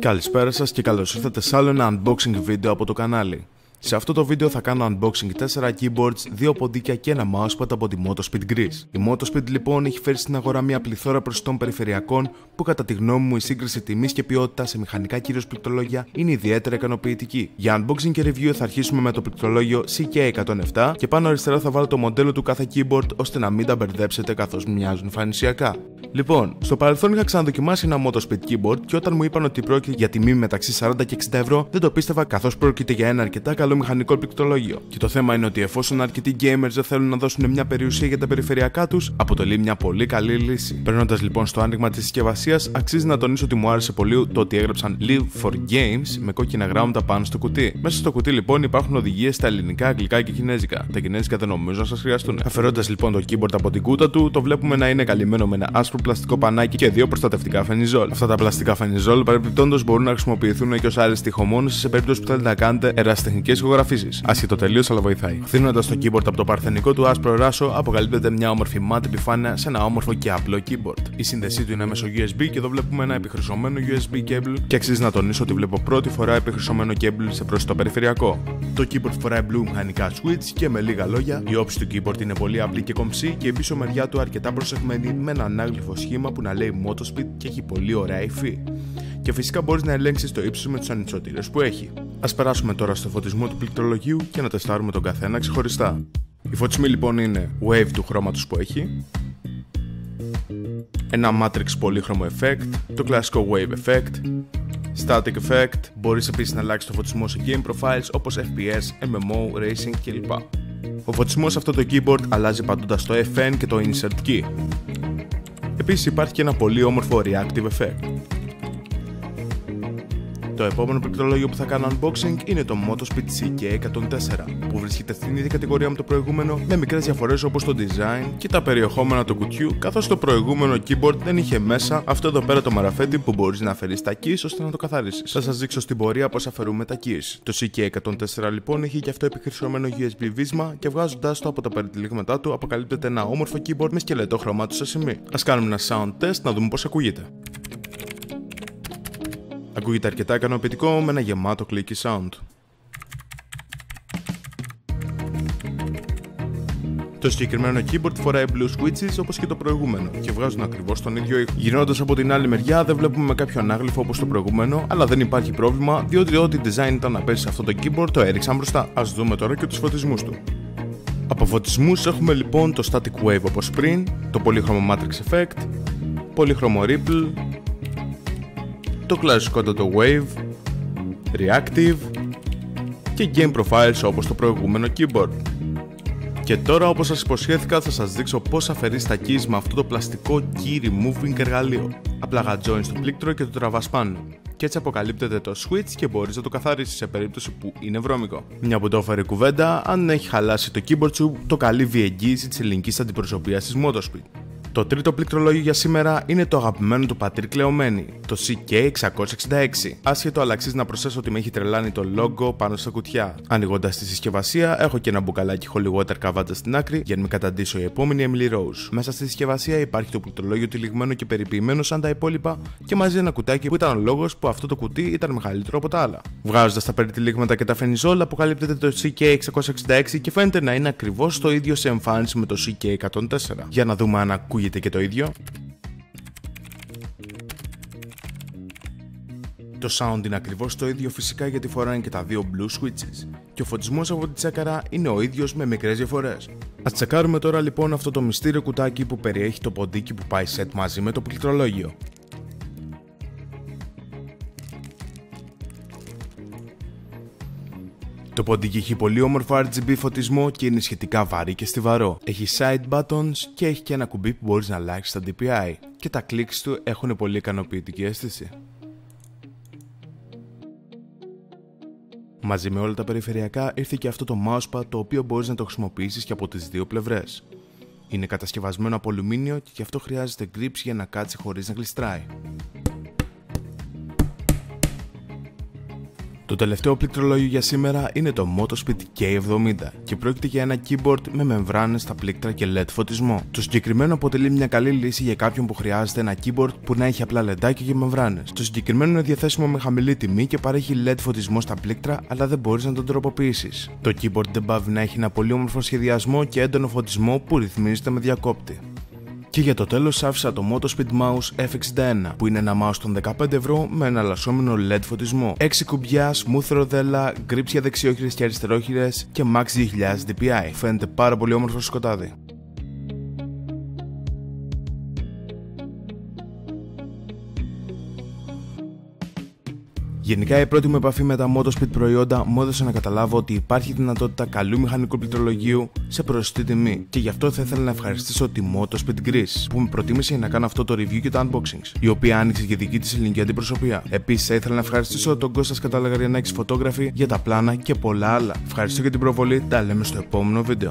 Καλησπέρα σας και καλώς ήρθατε σε άλλο ένα unboxing βίντεο από το κανάλι. Σε αυτό το βίντεο θα κάνω unboxing 4 keyboards, 2 ποντίκια και ένα mousepad από τη Motospeed Greece. Η Motospeed λοιπόν έχει φέρει στην αγορά μια πληθώρα προσιτών περιφερειακών που κατά τη γνώμη μου η σύγκριση τιμής και ποιότητας σε μηχανικά κυρίως πληκτρολόγια είναι ιδιαίτερα ικανοποιητική. Για unboxing και review θα αρχίσουμε με το πληκτρολόγιο CK107 και πάνω αριστερά θα βάλω το μοντέλο του κάθε keyboard ώστε να μην τα μπερδέψετε καθώς μοιάζουν εμφανισιακά. Λοιπόν, στο παρελθόν είχα ξαναδοκιμάσει ένα Motospeed keyboard και όταν μου είπαν ότι πρόκειται για τιμή μεταξύ 40 και 60 ευρώ δεν το πίστευα καθώς πρόκειται για ένα αρκετά καλό καλό μηχανικό πληκτρολόγιο. Και το θέμα είναι ότι εφόσον αρκετοί gamers δεν θέλουν να δώσουν μια περιουσία για τα περιφερειακά τους, αποτελεί μια πολύ καλή λύση. Παίρνοντα λοιπόν στο άνοιγμα της συσκευασίας, αξίζει να τονίσω ότι μου άρεσε πολύ το ότι έγραψαν Live for Games με κόκκινα γράμματα πάνω στο κουτί. Μέσα στο κουτί λοιπόν υπάρχουν οδηγίες στα ελληνικά, αγγλικά και κινέζικα. Τα κινέζικα δεν νομίζω να σας χρειαστούν. Αφαιρώντας λοιπόν το keyboard από την κούτα του, το βλέπουμε να είναι καλυμμένο με ένα άσπρο πλαστικό πανάκι και δύο προστατευτικά φενιζόλ. Αυτά τα πλαστικά φενιζόλ παρεμπιπτόντως μπορούν να χρησιμοποιηθούν και ως άλλε τυχομόνωση σε περίπτωση που θέλετε να κάνετε ερασιτεχνικές ηχογραφήσεις. Άσχετο τελείως, αλλά βοηθάει. Χθύνοντα το keyboard από το παρθενικό του άσπρο ράσο, αποκαλύπτεται μια όμορφη μάτι επιφάνεια σε ένα όμορφο και απλό keyboard. Η σύνδεσή του είναι μέσω USB και εδώ βλέπουμε ένα επιχρυσωμένο USB cable και αξίζει να τονίσω ότι βλέπω πρώτη φορά επιχρυσωμένο cable σε πρόσθετο περιφερειακό. Το keyboard φοράει blue μηχανικά switch και με λίγα λόγια, η όψη του keyboard είναι πολύ απλή και κομψή και η πίσω μεριά του αρκετά προσεγμένη με ένα ανάγλυφο σχήμα που να λέει Motospeed και έχει πολύ ωραία υφή και φυσικά μπορείς να ελέγξεις το ύψος με του ανισοτήρε που έχει. Α περάσουμε τώρα στο φωτισμό του πληκτρολογίου και να τεστάρουμε τον καθένα ξεχωριστά. Οι φωτισμοί λοιπόν είναι wave του χρώματος που έχει, ένα matrix πολύχρωμο effect, το κλασικό wave effect, static effect, μπορείς επίσης να αλλάξεις το φωτισμό σε game profiles όπως FPS, MMO, racing κλπ. Ο φωτισμός σε αυτό το keyboard αλλάζει πατώντας το FN και το insert key. Επίσης υπάρχει και ένα πολύ όμορφο reactive effect. Το επόμενο πληκτρολόγιο που θα κάνω unboxing είναι το Motospeed CK104 που βρίσκεται στην ίδια κατηγορία με το προηγούμενο με μικρές διαφορές όπως το design και τα περιεχόμενα του κουτιού καθώς το προηγούμενο keyboard δεν είχε μέσα αυτό εδώ πέρα το μαραφέτη που μπορείς να αφαιρείς τα keys ώστε να το καθαρίσεις. Θα σας δείξω στην πορεία πώς αφαιρούμε τα keys. Το CK104 λοιπόν έχει και αυτό επιχρησιωμένο USB βίσμα και βγάζοντας το από τα περιτυλίγματά του αποκαλύπτεται ένα όμορφο keyboard με σκελετό χρώμα του σε σημείο. Ας κάνουμε ένα sound test να δούμε πώς ακούγεται. Ακούγεται αρκετά ικανοποιητικό με ένα γεμάτο clicky sound. Το συγκεκριμένο keyboard φοράει blue switches όπως και το προηγούμενο και βγάζουν ακριβώς τον ίδιο ήχο. Γυρνώντας από την άλλη μεριά δεν βλέπουμε κάποιο ανάγλυφο όπως το προηγούμενο, αλλά δεν υπάρχει πρόβλημα διότι ό,τι design ήταν να πέσει σε αυτό το keyboard το έριξαν μπροστά. Ας δούμε τώρα και τους φωτισμούς του. Από φωτισμούς έχουμε λοιπόν το static wave όπως πριν, το πολύχρωμο matrix effect, πολύχρωμο ripple, το κλασικό το Wave, Reactive και Game Profiles όπως το προηγούμενο keyboard. Και τώρα όπως σας υποσχέθηκα θα σας δείξω πώς αφαιρείς τα keys με αυτό το πλαστικό key removing εργαλείο. Απλά γατζώνεις το πλήκτρο και το τραβάς πάνω. Και έτσι αποκαλύπτεται το switch και μπορείς να το καθαρίσεις σε περίπτωση που είναι βρώμικο. Μια που το έφερε κουβέντα, αν έχει χαλάσει το keyboard σου, το καλύβει εγγύηση της ελληνικής αντιπροσωπείας της Motospeed. Το τρίτο πληκτρολόγιο για σήμερα είναι το αγαπημένο του Πατρί Κλεωμένη, το CK666. Άσχετο, αλλά αξίζει να προσθέσω ότι με έχει τρελάνει το logo πάνω στα κουτιά. Ανοίγοντα τη συσκευασία, έχω και ένα μπουκαλάκι holy water καβάντας στην άκρη για να μην καταντήσω η επόμενη Emily Rose. Μέσα στη συσκευασία υπάρχει το πληκτρολόγιο τυλιγμένο και περιποιημένο σαν τα υπόλοιπα και μαζί ένα κουτάκι που ήταν ο λόγος που αυτό το κουτί ήταν μεγαλύτερο από τα άλλα. Βγάζοντας τα περιτυλίγματα και τα φενιζόλ, αποκαλύπτεται το CK666 και φαίνεται να είναι ακριβώς το ίδιο σε εμφάνιση με το CK104. Για να δούμε αν ακούει ακούγεται και το ίδιο. Το sound είναι ακριβώς το ίδιο φυσικά γιατί φοράνε και τα δύο blue switches και ο φωτισμός από τη τσέκαρα είναι ο ίδιος με μικρές διαφορές. Ας τσεκάρουμε τώρα λοιπόν αυτό το μυστήριο κουτάκι που περιέχει το ποντίκι που πάει set μαζί με το πληκτρολόγιο. Το ποντίκι έχει πολύ όμορφο RGB φωτισμό και είναι σχετικά βαρύ και στιβαρό. Έχει side buttons και έχει και ένα κουμπί που μπορείς να αλλάξεις τα DPI και τα clicks του έχουν πολύ ικανοποιητική αίσθηση. Μαζί με όλα τα περιφερειακά ήρθε και αυτό το mousepad το οποίο μπορείς να το χρησιμοποιήσεις και από τις δύο πλευρές. Είναι κατασκευασμένο από αλουμίνιο και γι' αυτό χρειάζεται grips για να κάτσει χωρίς να γλιστράει. Το τελευταίο πληκτρολόγιο για σήμερα είναι το Motospeed K70 και πρόκειται για ένα keyboard με μεμβράνες στα πλήκτρα και LED φωτισμό. Το συγκεκριμένο αποτελεί μια καλή λύση για κάποιον που χρειάζεται ένα keyboard που να έχει απλά λεντάκια και μεμβράνες. Το συγκεκριμένο είναι διαθέσιμο με χαμηλή τιμή και παρέχει LED φωτισμό στα πλήκτρα, αλλά δεν μπορείς να τον τροποποιήσεις. Το keyboard δεν πάβει να έχει ένα πολύ όμορφο σχεδιασμό και έντονο φωτισμό που ρυθμίζεται με διακόπτη. Και για το τέλος άφησα το Motospeed Mouse F61 που είναι ένα mouse των 15 ευρώ με εναλλασσόμενο LED φωτισμό, 6 κουμπιά, smooth ροδέλα, grips για δεξιόχειρες και αριστερόχειρες και Max 2000 DPI. Φαίνεται πάρα πολύ όμορφο σκοτάδι. Γενικά η πρώτη μου επαφή με τα Motospeed προϊόντα μου έδωσε να καταλάβω ότι υπάρχει δυνατότητα καλού μηχανικού πληκτρολογίου σε προσιτή τιμή και γι' αυτό θα ήθελα να ευχαριστήσω τη Motospeed Greece που με προτίμησε να κάνω αυτό το review και τα unboxings, η οποία άνοιξε και δική της ελληνική αντιπροσωπεία. Επίσης θα ήθελα να ευχαριστήσω τον Κώστας Καταλαγαριανάκης Photography για τα πλάνα και πολλά άλλα. Ευχαριστώ για την προβολή, τα λέμε στο επόμενο βίντεο.